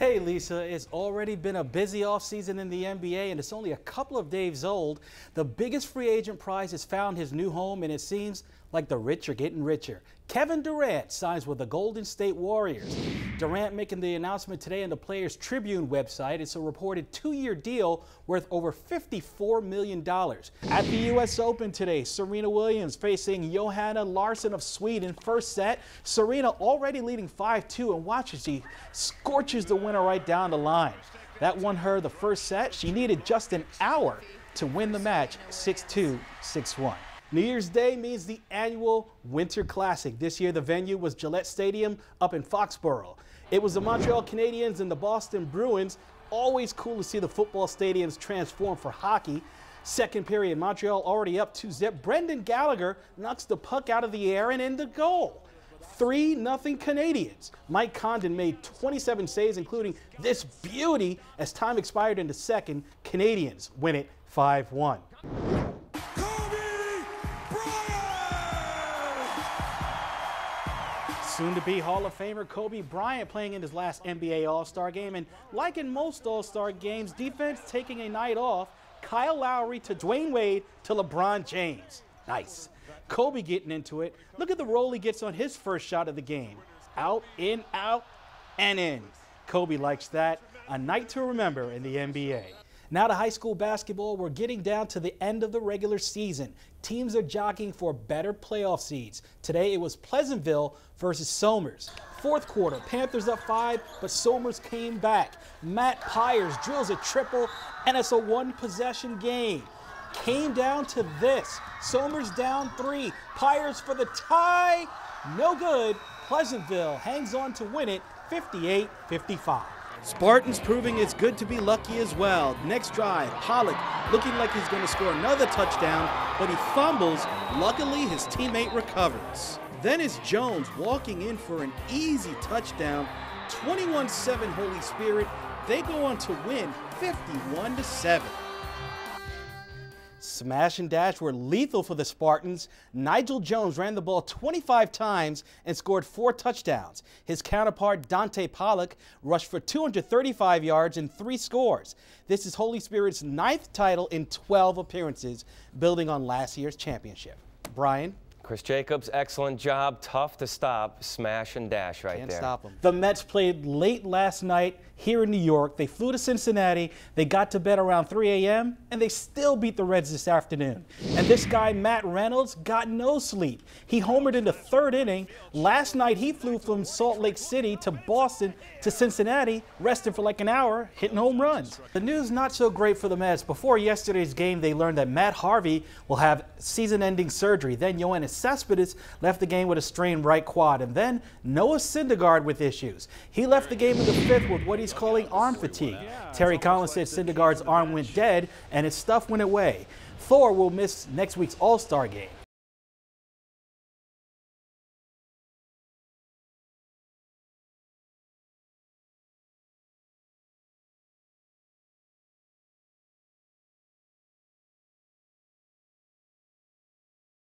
Hey Lisa, it's already been a busy offseason in the NBA and it's only a couple of days old. The biggest free agent prize has found his new home and it seems like the rich are getting richer. Kevin Durant signs with the Golden State Warriors. Durant making the announcement today on the Players Tribune website. It's a reported two-year deal worth over $54 million. At the U.S. Open today, Serena Williams facing Johanna Larsson of Sweden. First set, Serena already leading 5-2 and watch as she scorches the winner right down the line. That won her the first set. She needed just an hour to win the match 6-2, 6-1. New Year's Day means the annual Winter Classic. This year, the venue was Gillette Stadium up in Foxborough. It was the Montreal Canadiens and the Boston Bruins. Always cool to see the football stadiums transform for hockey. Second period, Montreal already up 2 zip. Brendan Gallagher knocks the puck out of the air and in the goal. 3 0 Canadiens. Mike Condon made 27 saves, including this beauty. As time expired in the second, Canadiens win it 5 1. Soon to be Hall of Famer Kobe Bryant playing in his last NBA All Star game. And like in most All Star games, defense taking a night off. Kyle Lowry to Dwyane Wade to LeBron James. Nice. Kobe getting into it. Look at the roll he gets on his first shot of the game. Out, in, out, and in. Kobe likes that. A night to remember in the NBA. Now to high school basketball, we're getting down to the end of the regular season. Teams are jockeying for better playoff seeds. Today it was Pleasantville versus Somers. Fourth quarter, Panthers up five, but Somers came back. Matt Pyers drills a triple, and it's a one possession game. Came down to this. Somers down three. Pyers for the tie. No good. Pleasantville hangs on to win it 58 55. Spartans proving it's good to be lucky as well. Next drive, Pollock looking like he's going to score another touchdown, but he fumbles. Luckily, his teammate recovers. Then it's Jones walking in for an easy touchdown. 21-7 Holy Spirit. They go on to win 51 7. Smash and dash were lethal for the Spartans. Nigel Jones ran the ball 25 times and scored four touchdowns. His counterpart, Dante Pollock, rushed for 235 yards and three scores. This is Holy Spirit's ninth title in 12 appearances, building on last year's championship. Brian? Chris Jacobs, excellent job. Tough to stop. Smash and dash right Can't there. stop them. The Mets played late last night here in New York. They flew to Cincinnati. They got to bed around 3 a.m. and they still beat the Reds this afternoon. And this guy, Matt Reynolds, got no sleep. He homered in the third inning. Last night, he flew from Salt Lake City to Boston to Cincinnati, rested for like an hour, hitting home runs. The news not so great for the Mets. Before yesterday's game, they learned that Matt Harvey will have season-ending surgery. Then Yoenis Cespedes left the game with a strained right quad. And then Noah Syndergaard with issues. He left the game in the fifth with what he's calling arm fatigue. Terry Collins said Syndergaard's arm went dead and his stuff went away. Thor will miss next week's All-Star game.